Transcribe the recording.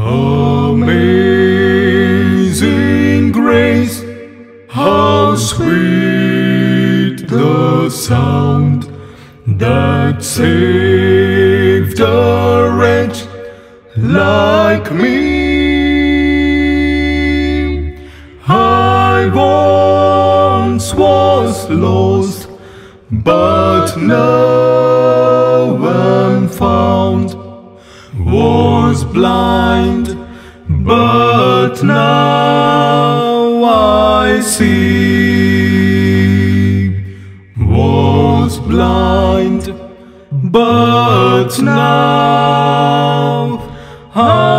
Amazing grace, how sweet the sound that saved a wretch like me. I once was lost, but now Was blind, but now I see. Was blind, but now I